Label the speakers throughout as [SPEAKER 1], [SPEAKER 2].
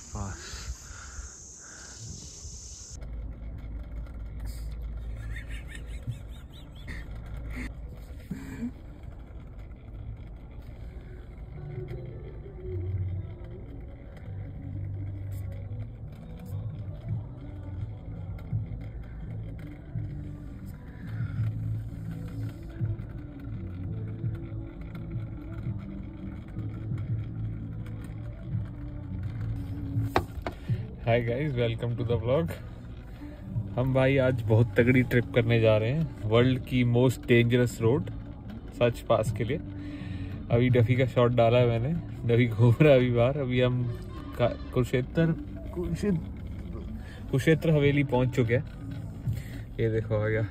[SPEAKER 1] Pass hi guys welcome to the vlog हम भाई आज बहुत तगड़ी ट्रिप करने जा रहे हैं वर्ल्ड की most dangerous road Sach Pass के लिए। अभी डफी का शॉट डाला है मैंने डफी घूम रहा है अभी बाहर। अभी हम कुरुक्षेत्र कुरुक्षेत्र हवेली पहुँच चुके हैं। ये देखो आ गया।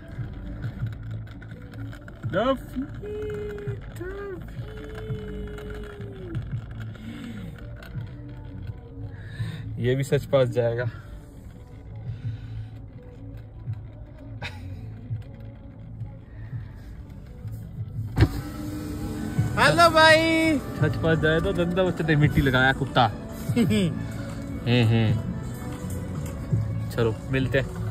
[SPEAKER 1] ये भी सच पास जाएगा।
[SPEAKER 2] हेलो भाई।
[SPEAKER 1] सच पास जाए तो धंधा बच्चे मिट्टी लगाया कुत्ता। हैं हैं चलो मिलते हैं।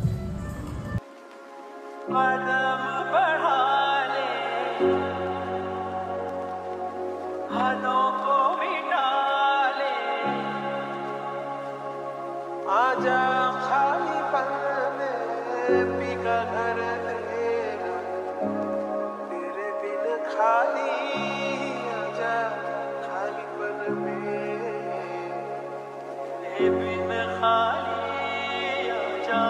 [SPEAKER 2] तेरे बिन खाली आजा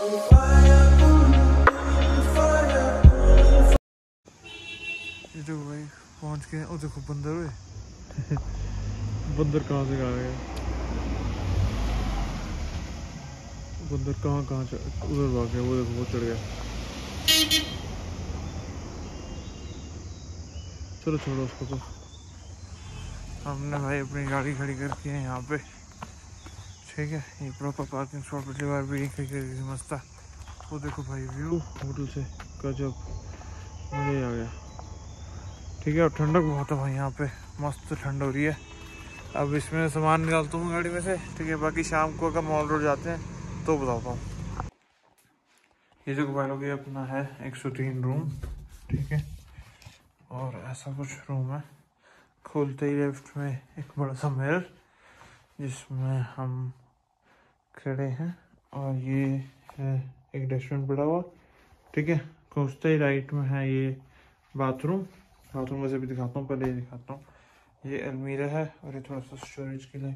[SPEAKER 3] ये भाई पहुँच गए ओ देखो बंदर हुए
[SPEAKER 1] बंदर कहाँ से गया
[SPEAKER 3] बंदर कहाँ कहाँ उधर भाग गया वो देखो वो चढ़ गया चलो छोड़ो उसको तो। हमने भाई अपनी गाड़ी खड़ी करके है यहाँ पे ठीक है ये प्रॉपर पार्किंग स्पॉट पिछली बार भी थी, मस्त था। वो देखो भाई व्यू होटल से गजब। मज़ा ही आ गया। ठीक है, और ठंडक बहुत है भाई यहाँ पे। मस्त ठंड हो रही है। अब इसमें सामान निकालता हूँ गाड़ी में से। ठीक है, बाकी शाम को अगर मॉल रोड जाते हैं तो बताता हूँ। ये जो भाई लोग अपना है 103 रूम ठीक है, और ऐसा कुछ रूम है। खोलते ही लेफ़्ट में एक बड़ा सा मिरर जिसमें हम खड़े हैं और ये है एक डस्टबिन पड़ा हुआ, ठीक है? खोजते ही राइट में है ये बाथरूम बाथरूम वैसे भी दिखाता हूँ, पहले ये दिखाता हूँ। ये अलमीरा है और ये थोड़ा सा स्टोरेज के लिए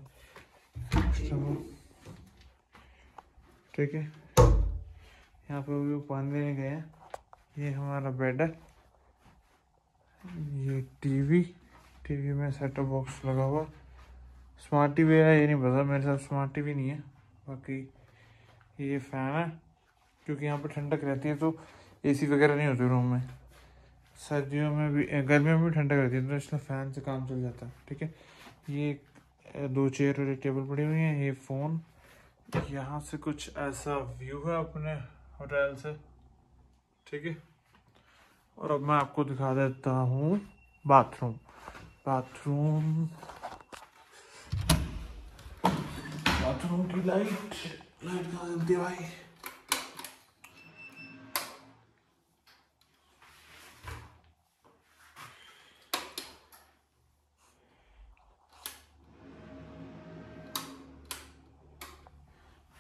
[SPEAKER 3] ठीक है? यहाँ पे भी पानी लेने गए हैं। ये हमारा बेड है। ये टीवी टीवी में सेटअप बॉक्स लगा हुआ। स्मार्ट टीवी है, ये नहीं पता, मेरे साथ स्मार्ट टीवी नहीं है। बाकी ये फ़ैन है, क्योंकि यहाँ पर ठंडक रहती है तो एसी वगैरह नहीं होती रूम में। सर्दियों में भी गर्मियों में भी ठंडक रहती है तो इसलिए फ़ैन से काम चल जाता है, ठीक है? ये दो चेयर और एक टेबल पड़ी हुई है, ये फ़ोन यहाँ से कुछ ऐसा व्यू है अपने होटल से, ठीक है? और अब मैं आपको दिखा देता हूँ बाथरूम बाथरूम बाथरूम की लाइट लाइट कहाँ जलती है भाई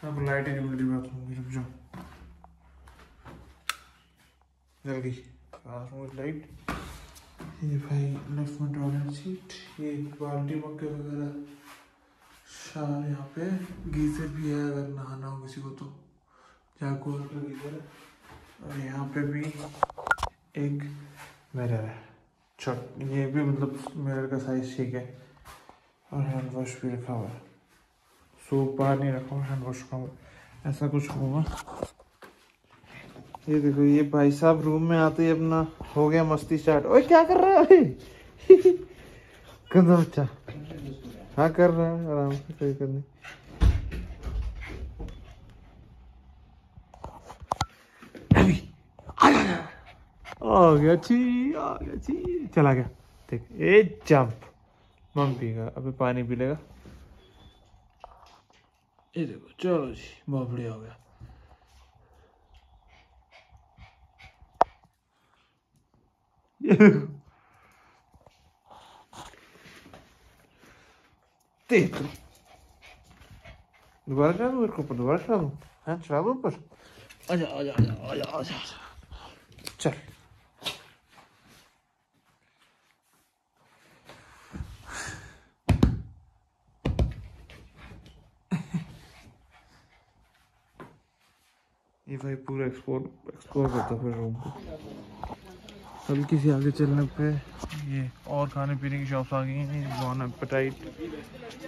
[SPEAKER 3] अब लाइट ही रही बाथरूम की रुक जाओ। जल्दी बाथरूम की लाइट ये भाई लेफ़्ट में टॉयलेट सीट ये बाल्टी मग्गे वगैरह। शावर यहाँ पे गीजर भी है अगर नहाना हो किसी को तो। जागोर का गीजर है। और यहाँ पे भी एक मिरर है। छोट ये भी मतलब मिरर का साइज़ ठीक है। और हैंड वॉश भी रखा हुआ है। सूप बाहर नहीं रखा हुआ हैंड वॉश रखा हुआ ऐसा कुछ होगा ये देखो ये भाई साहब रूम में आते ही अपना हो गया मस्ती स्टार्ट ओए क्या कर रहा है? कंधा बच्चा। हाँ कर रहा है, आराम से कोई करनी। अभी, आ गया, छी, आ गया, छी। चला गया। देख, ए जंप। मम पीगा अबे पानी पी लेगा। ये देखो, चलो जी, बहुत बढ़िया हो गया। ये देखो। देख लो। दोबारा चढ़ा दूँ मेरे को ऊपर दोबारा चढ़ा दूँ हाँ चढ़ा दूँ ऊपर आजा आजा आजा आजा आजा आजा चल ये भाई पूरा एक्सप्लोर एक्सप्लोर करता फिर रूम को अभी किसी आगे चलने पे। ये और खाने पीने की शॉप्स आ गई हैं बॉन एपेटाइट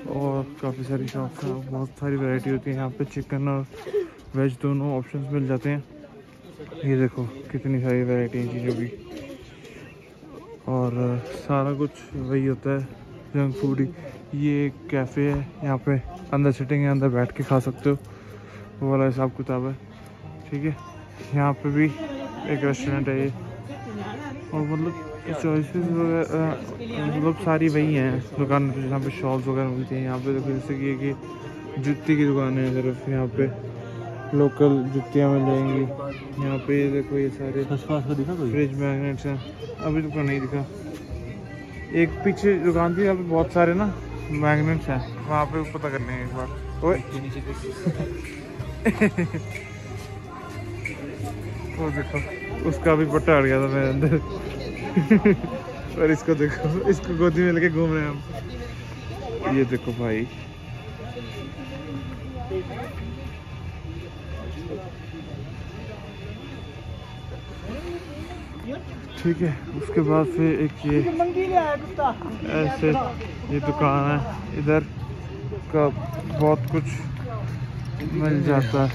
[SPEAKER 3] और काफ़ी सारी शॉप्स हैं, बहुत सारी वैरायटी होती है। यहाँ पे चिकन और वेज दोनों ऑप्शंस मिल जाते हैं। ये देखो, कितनी सारी वैरायटी हैं चीज़ों की। और सारा कुछ वही होता है जंक फ़ूड ही। ये एक कैफ़े है, यहाँ पे अंदर सिटिंग है, अंदर बैठ के खा सकते हो। वो वाला हिसाब किताब है, ठीक है। यहाँ पे भी एक रेस्टोरेंट है ये। और मतलब चॉइसेस वगैरह मतलब सारी वही हैं। दुकान पे जहाँ पे शॉप्स वगैरह मिलती हैं यहाँ पे देखो जैसे कि कि जूती की दुकान है सिर्फ़ यहाँ पे लोकल जुतियाँ मिल जाएँगी। यहाँ पे ये देखो ये सारे फ्रिज मैगनेट्स हैं। अभी तो नहीं दिखा। एक पीछे दुकान थी यहाँ पे बहुत सारे ना मैगनेट्स हैं। वहाँ पे पता कर लेंगे एक बार। ओए। वो देखो। उसका भी पट्टा हट गया था मेरे अंदर। और इसको देखो इसको गोदी में लेके घूम रहे हैं हम। ये देखो भाई। ठीक है उसके बाद फिर एक ये ऐसे ये दुकान है। इधर का बहुत कुछ मिल जाता है।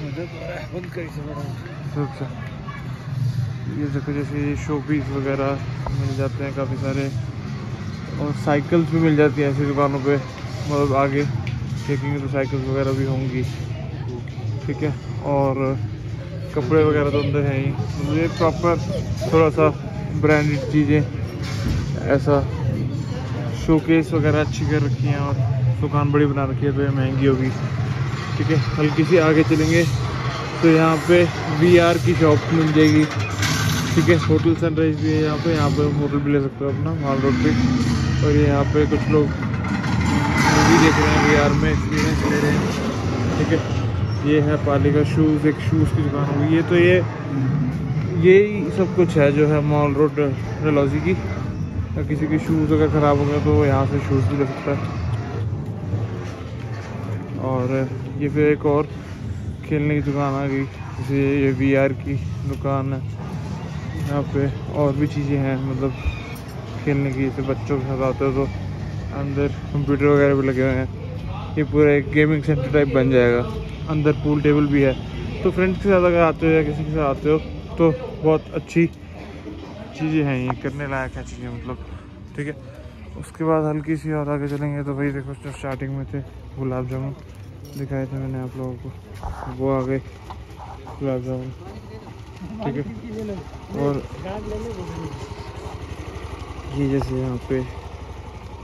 [SPEAKER 3] ये देखो जैसे ये शो पीस वगैरह मिल जाते हैं काफ़ी सारे। और साइकिल्स भी मिल जाती हैं ऐसी दुकानों पे। मतलब आगे देखेंगे तो साइकिल्स वगैरह भी होंगी। ठीक है? और कपड़े वगैरह तो अंदर हैं ही। मतलब ये प्रॉपर थोड़ा सा ब्रांडेड चीज़ें। ऐसा शोकेस वगैरह अच्छी कर रखी हैं और दुकान बड़ी बना रखी है तो ये महँगी होगी। ठीक है? हल्की सी आगे चलेंगे। तो यहाँ पे वी की शॉप मिल जाएगी। ठीक है, होटल सनराइज भी है यहाँ पे। यहाँ पे होटल भी ले सकते हो अपना, माल रोड पे। और ये यहाँ पे कुछ लोग मूवी देख रहे हैं वी आर में एक्सपीरियंस ले रहे हैं। ठीक है, ये है पाली का शूज़ एक शूज़ की दुकान होगी। ये तो ये, यही सब कुछ है जो है मॉल रोड डलहौजी की। अगर किसी के शूज़ अगर ख़राब हो गए तो वो यहाँ से शूज़ भी ले सकता है। और ये फिर एक और खेलने की दुकान आ गई, जैसे ये वीआर की दुकान है। यहाँ पे और भी चीज़ें हैं मतलब खेलने की, जैसे बच्चों के साथ आते हो तो अंदर कंप्यूटर वगैरह भी लगे हुए हैं। ये पूरा एक गेमिंग सेंटर टाइप बन जाएगा। अंदर पूल टेबल भी है। तो फ्रेंड्स के साथ अगर आते हो या किसी के साथ आते हो तो बहुत अच्छी चीज़ें हैं ये, करने लायक है चीज़ें मतलब। ठीक है? उसके बाद हल्की सी और आगे चलेंगे तो वही देखो, जो स्टार्टिंग में थे, गुलाब जामुन दिखाए थे मैंने आप लोगों को। वो आ गए गुलाब जामुन। ठीक है। और ये जैसे यहाँ पे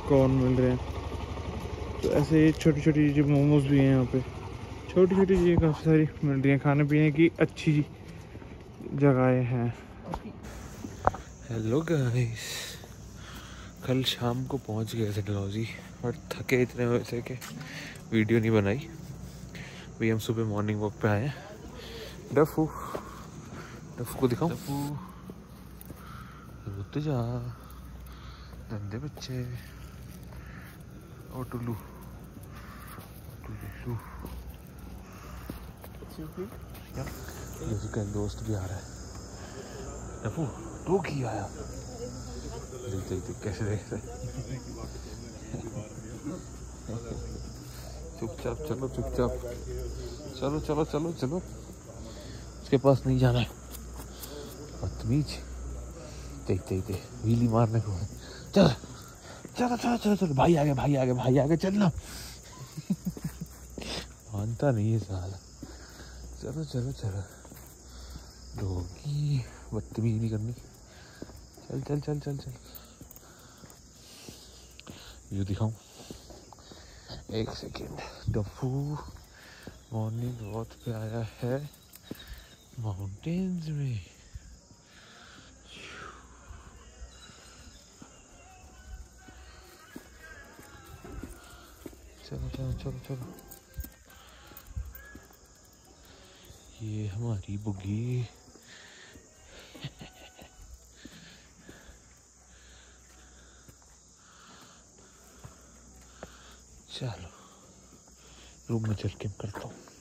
[SPEAKER 3] कॉर्न मिल रहे हैं। तो ऐसे ये छोटी छोटी चीज़ें मोमोज भी हैं यहाँ पे छोटी छोटी चीज़ें काफ़ी सारी मिल रही हैं। खाने पीने की अच्छी जगहें हैं।
[SPEAKER 1] हेलो गाइस कल शाम को पहुँच गए थे डलहौजी और थके इतने हुए थे कि वीडियो नहीं बनाई। अभी हम सुबह मॉर्निंग वॉक पे आए डफू डफू को दिखाऊँ रुत जा। धंधे बच्चे। ओ टुल्लू। टुल्लू यार का दोस्त भी आ रहा है। डफू तो की आया? देख देख देख कैसे देख रहे चुपचाप चलो चुपचाप। चलो चलो चलो चलो। उसके पास नहीं जाना है। बदतमीज देख देख देख व्हीली मारने को चल, चलो चलो चलो चलो, भाई आगे भाई आगे भाई आगे चलना मानता नहीं है साला। चलो चलो चलो। डोगी, बदतमीजी नहीं करनी। चल चल चल चल चल। ये दिखाऊँ। एक सेकेंड। डफू मॉर्निंग वॉक पे आया है। माउंटेन्स में। चलो चलो चलो चलो। ये हमारी बुगी। चलो रूम में चल के करता हूँ।